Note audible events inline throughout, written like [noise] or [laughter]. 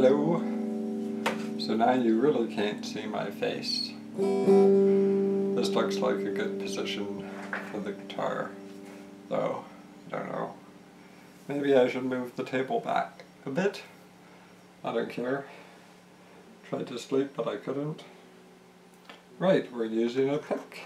Hello. So now you really can't see my face. This looks like a good position for the guitar, though, I don't know. Maybe I should move the table back a bit. I don't care. Tried to sleep, but I couldn't. Right, we're using a pick.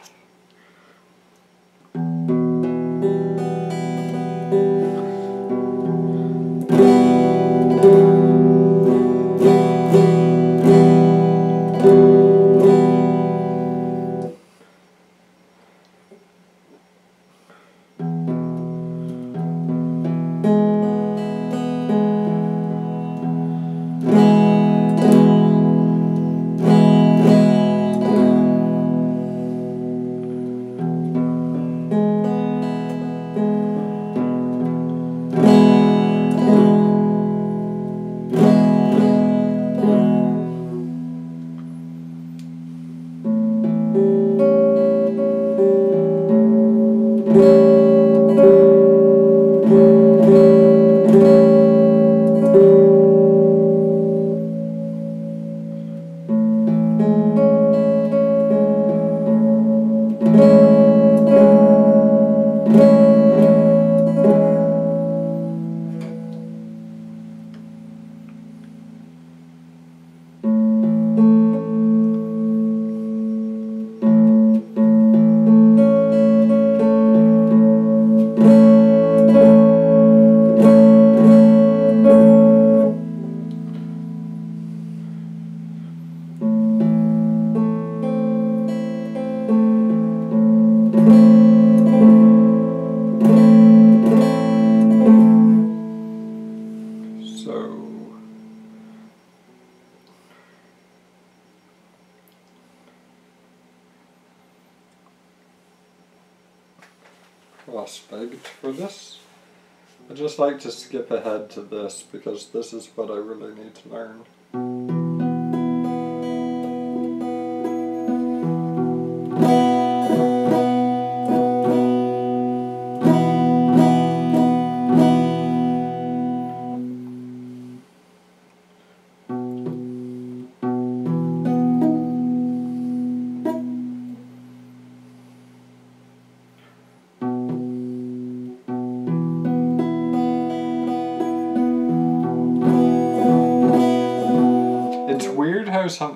Like to skip ahead to this because this is what I really need to learn.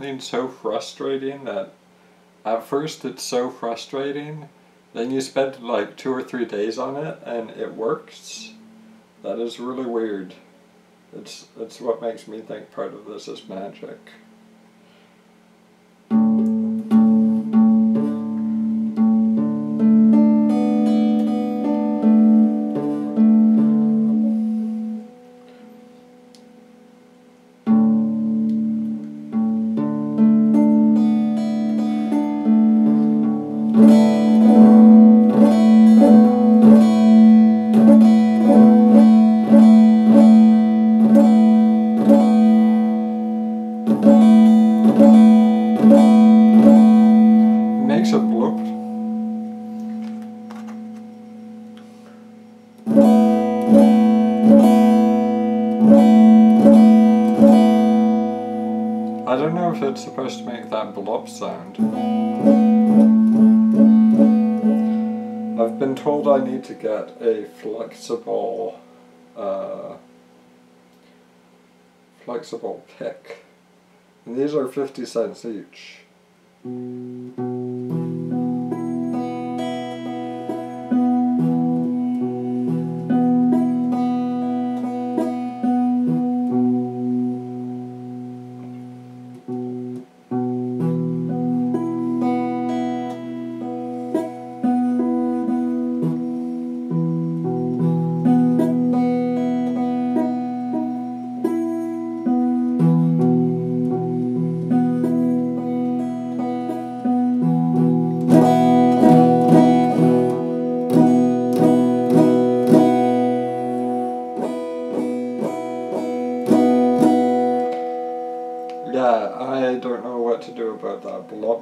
Something so frustrating that at first it's so frustrating, then you spend like two or three days on it and it works. That is really weird. It's it's what makes me think part of this is magic. Don't if it's supposed to make that blob sound. I've been told I need to get a flexible, uh, flexible pick. And these are 50 cents each.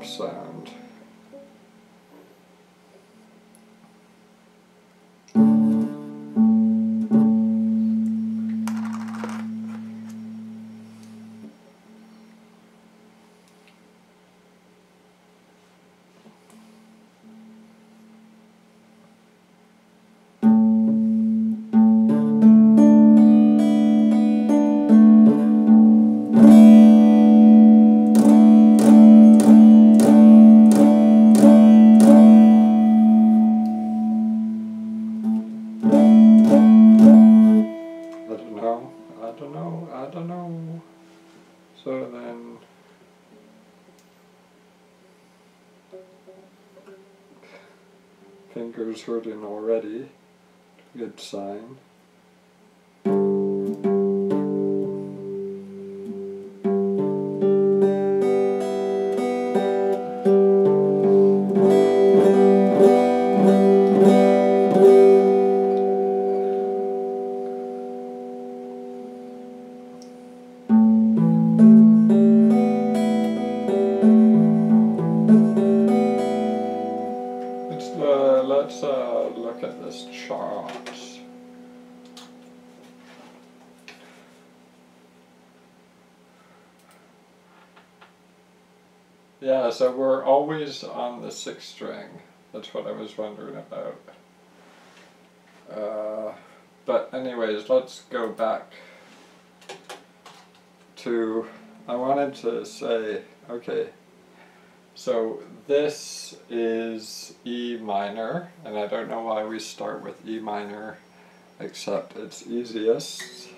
Blop always on the sixth string. That's what I was wondering about. Uh, but anyways, let's go back to, I wanted to say, okay, so this is E minor, and I don't know why we start with E minor, except it's easiest.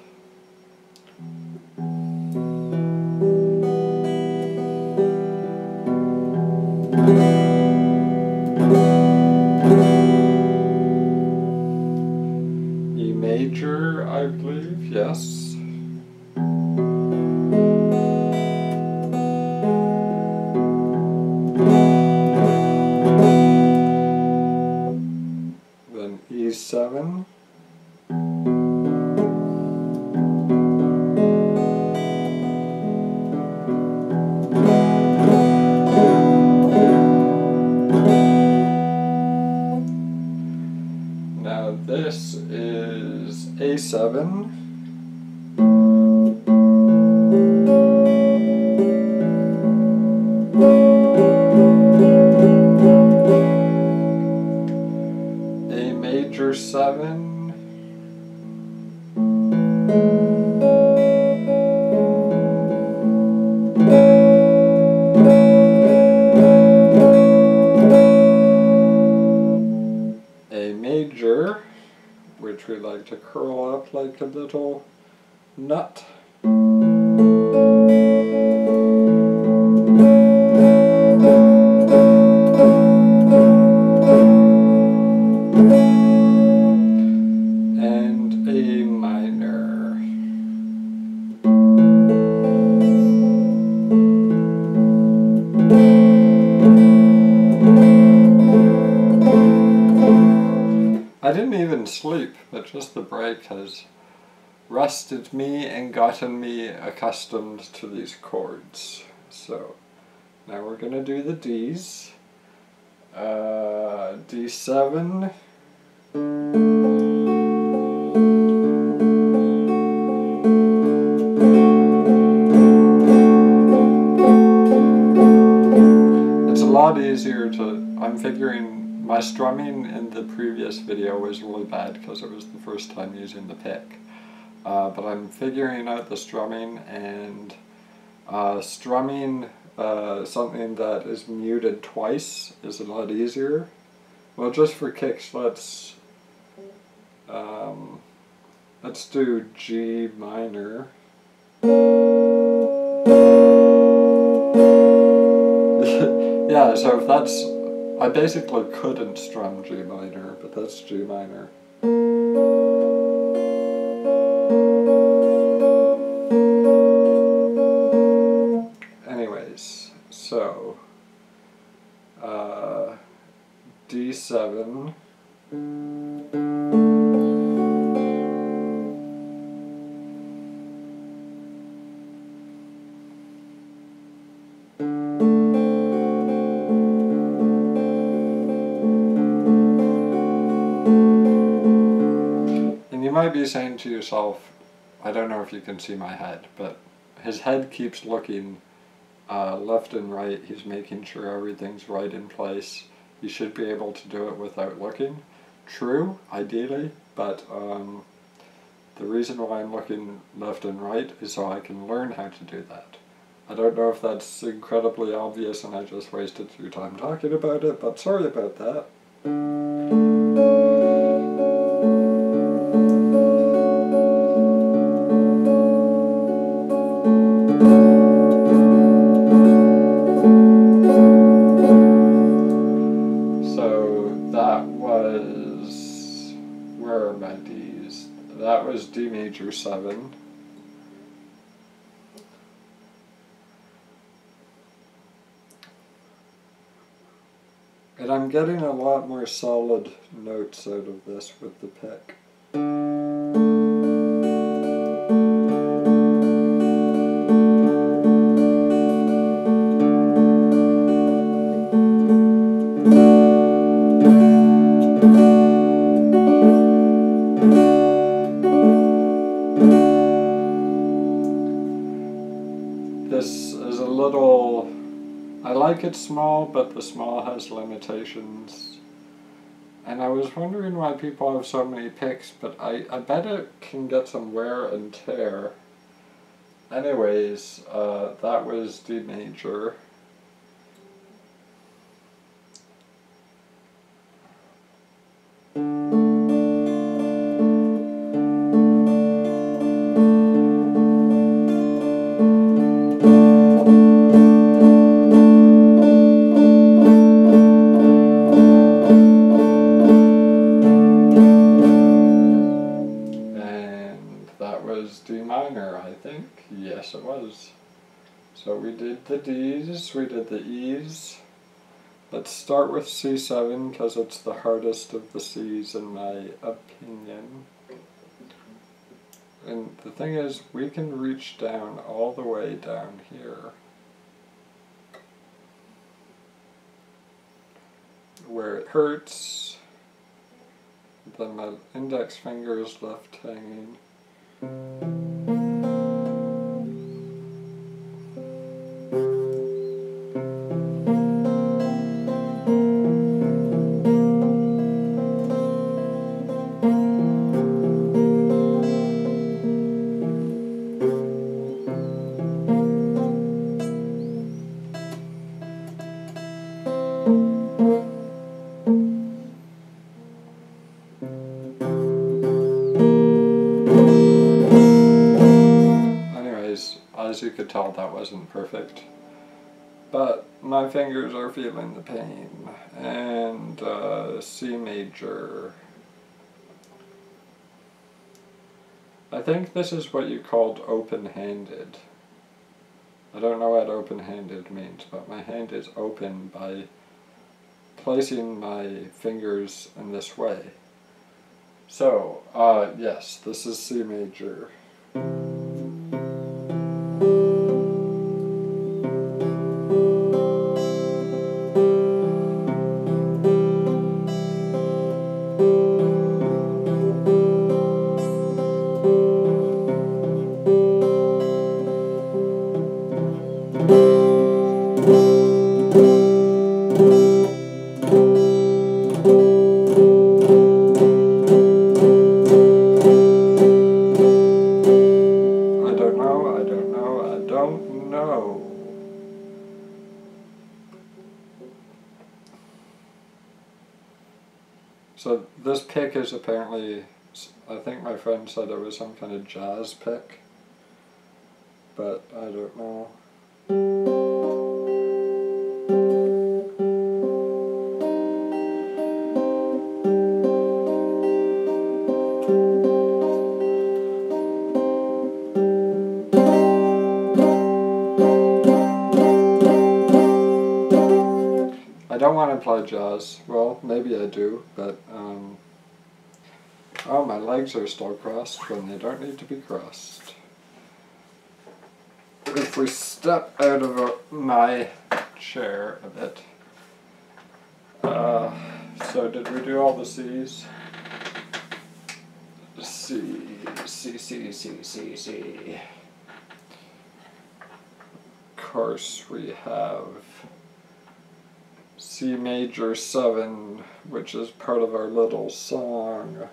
Is A7. Nut. and A minor. I didn't even sleep, but just the break has rested me and gotten me accustomed to these chords. So now we're going to do the Ds. Uh, D7. It's a lot easier to. I'm figuring my strumming in the previous video was really bad because it was the first time using the pick. Uh, but I'm figuring out the strumming and uh, strumming uh, something that is muted twice is a lot easier. Well, just for kicks, let's um, let's do G minor. [laughs] yeah, so if that's I basically couldn't strum G minor, but that's G minor. D7. And you might be saying to yourself, I don't know if you can see my head, but his head keeps looking uh, left and right. He's making sure everything's right in place. You should be able to do it without looking. True, ideally, but um, the reason why I'm looking left and right is so I can learn how to do that. I don't know if that's incredibly obvious and I just wasted your time talking about it, but sorry about that. And I'm getting a lot more solid notes out of this with the pick. I like it small, but the small has limitations. And I was wondering why people have so many picks, but I, I bet it can get some wear and tear. Anyways, uh, that was D major. Minor, I think. Yes, it was. So we did the D's, we did the E's. Let's start with C7 because it's the hardest of the C's in my opinion. And the thing is, we can reach down all the way down here. Where it hurts, then my index finger is left hanging. Tell, that wasn't perfect. But my fingers are feeling the pain. And uh, C major. I think this is what you called open handed. I don't know what open handed means, but my hand is open by placing my fingers in this way. So, uh, yes, this is C major. So this pick is apparently, I think my friend said it was some kind of jazz pick, but I don't know. I don't want to play jazz. Maybe I do, but um, oh, my legs are still crossed when they don't need to be crossed. If we step out of uh, my chair a bit. Uh, so did we do all the C's? C, C, C, C, C, C. Of course, we have C major 7, which is part of our little song.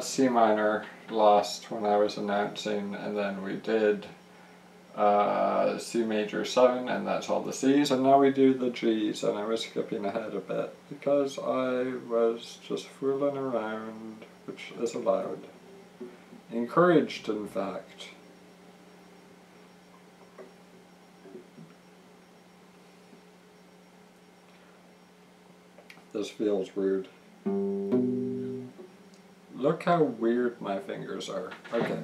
We were at C minor last when I was announcing, and then we did uh, C major 7, and that's all the C's, and now we do the G's, and I was skipping ahead a bit because I was just fooling around, which is allowed. Encouraged, in fact. This feels rude. Look how weird my fingers are. Okay.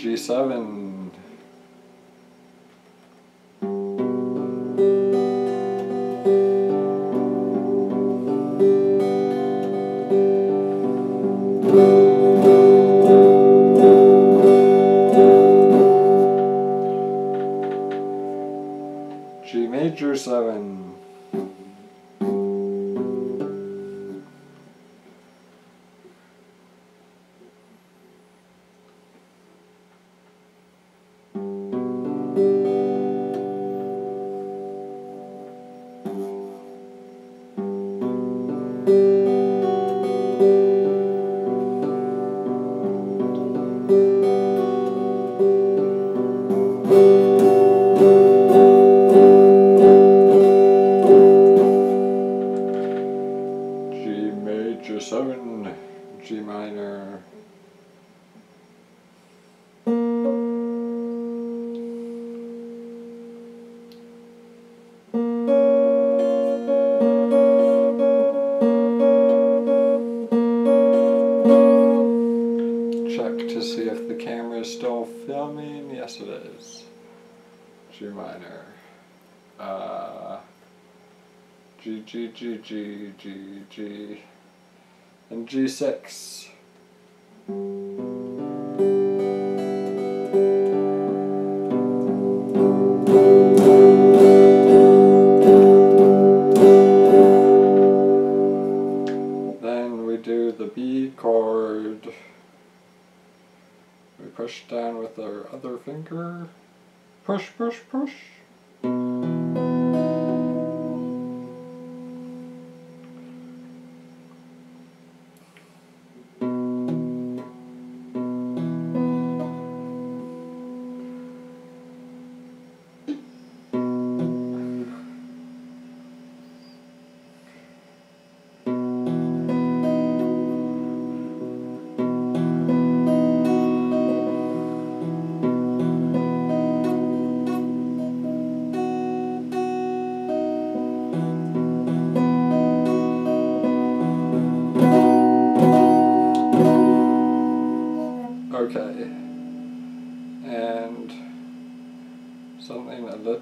G7. G G G and G six. Then we do the B chord. We push down with our other finger. Push, push, push.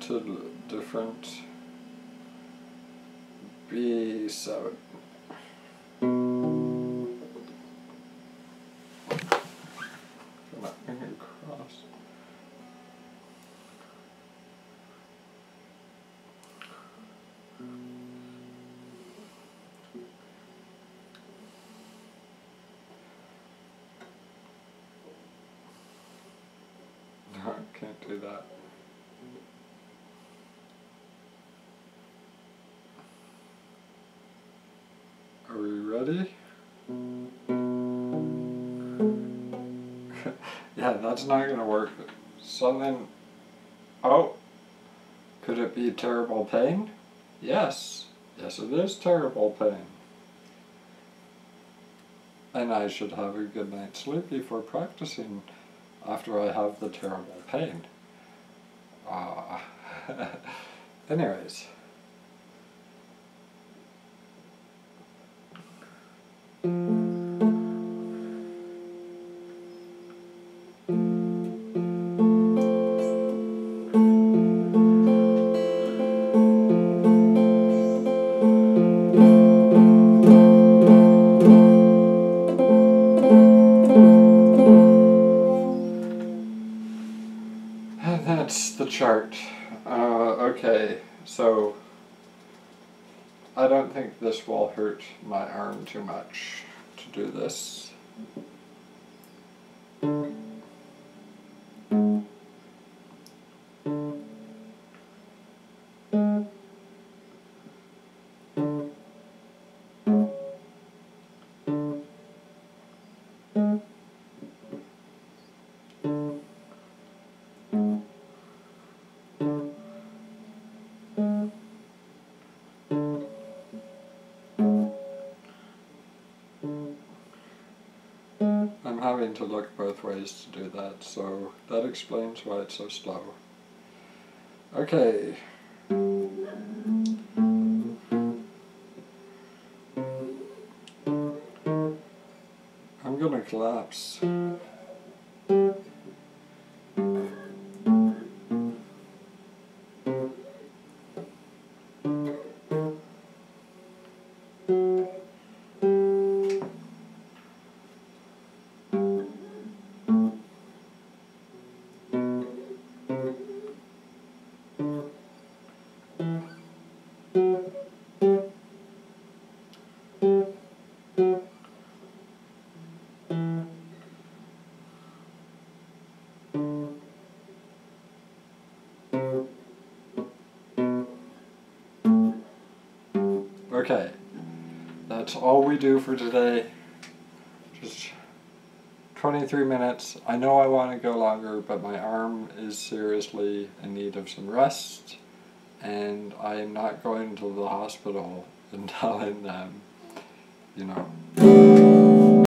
Little different. B7. Come on, I'm. No, I can't do that. Are we ready? [laughs] yeah, that's not gonna work. Something. Oh! Could it be terrible pain? Yes. Yes, it is terrible pain. And I should have a good night's sleep before practicing after I have the terrible pain. Uh, [laughs] anyways. And this will hurt my arm too much to do this. I'm having to look both ways to do that, so that explains why it's so slow. Okay. I'm gonna collapse. Okay, that's all we do for today. Just 23 minutes. I know I want to go longer, but my arm is seriously in need of some rest, and I am not going to the hospital and telling them, you know.